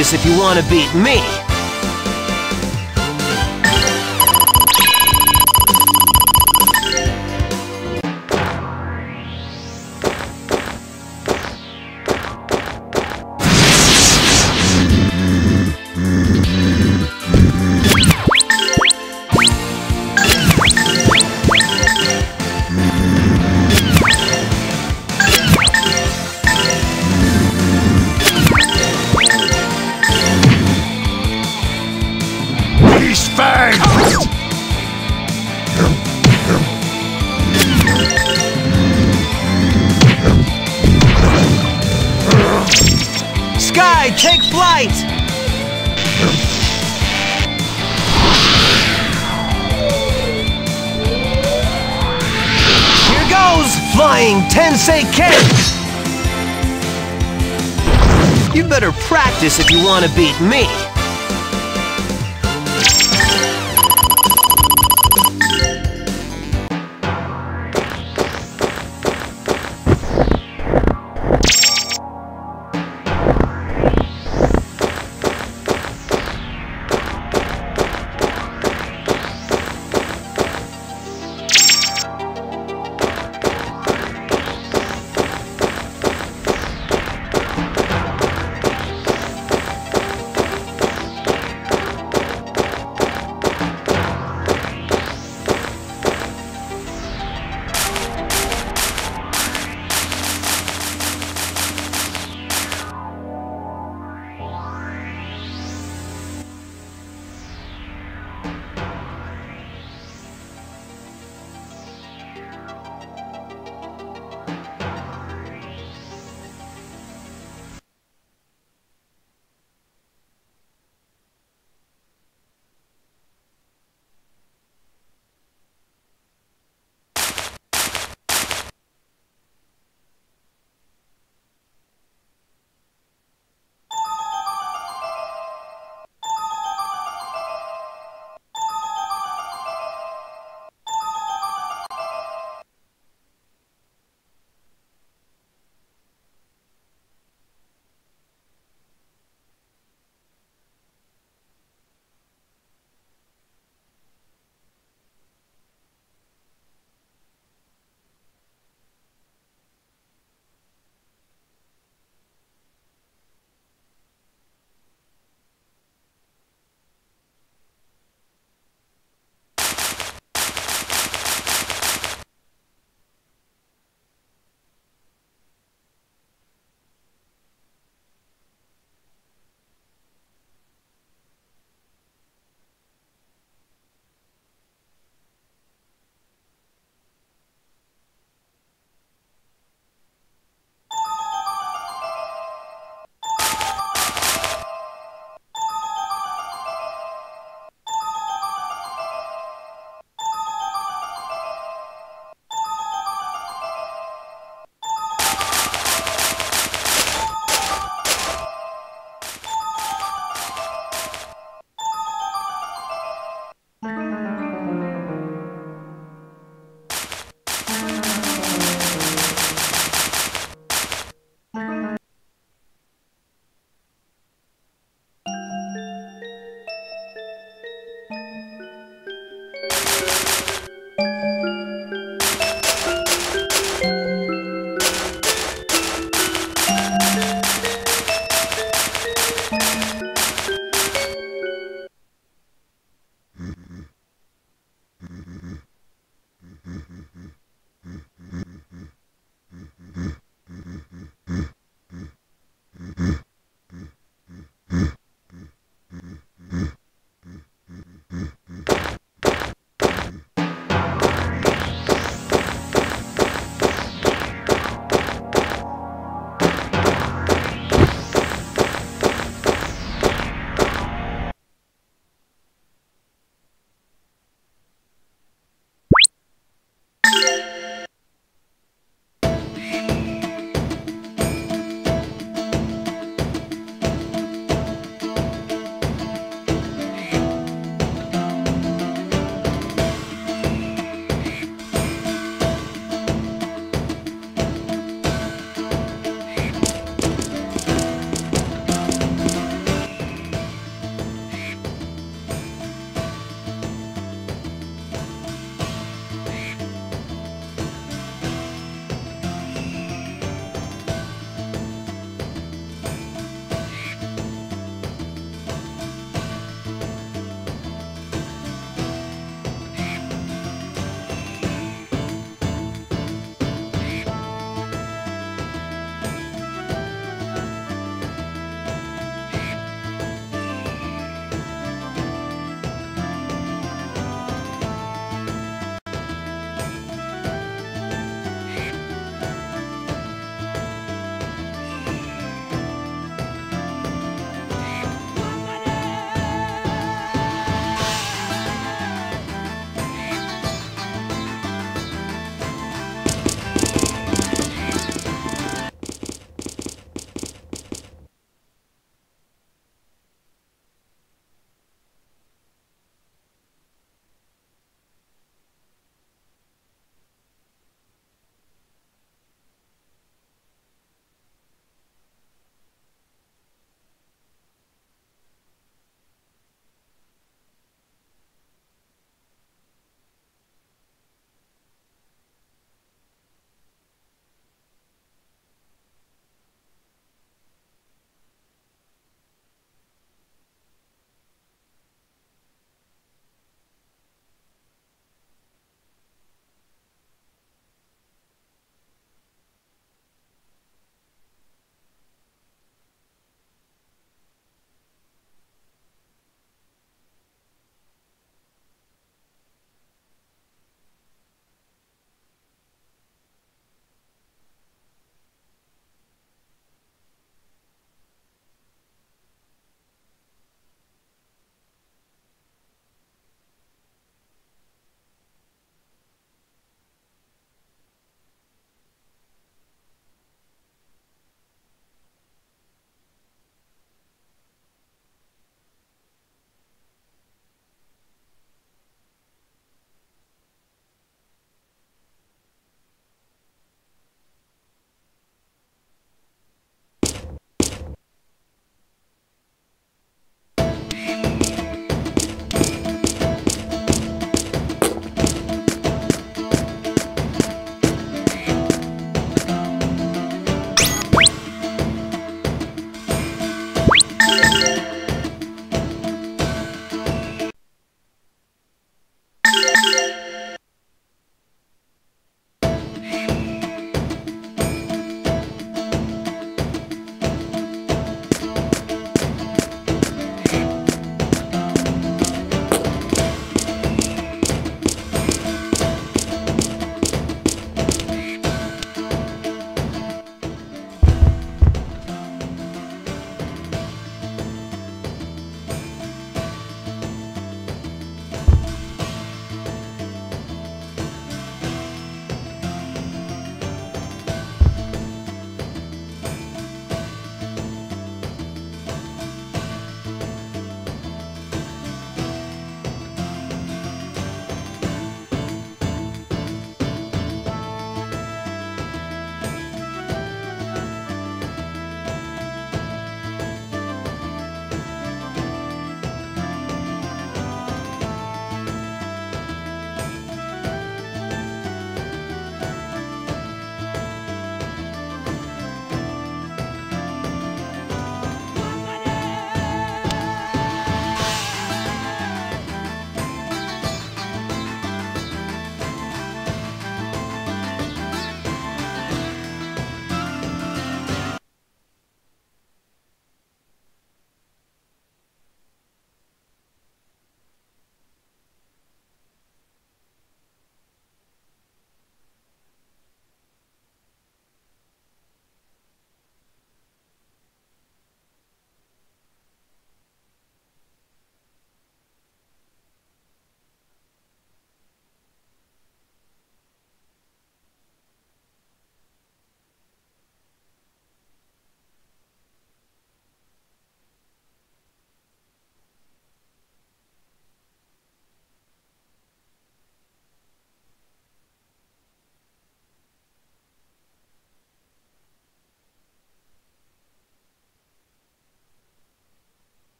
practice if you want to beat me. Beast Fang! Sky, take flight! Here goes, flying Tensei Ken! You better practice if you want to beat me.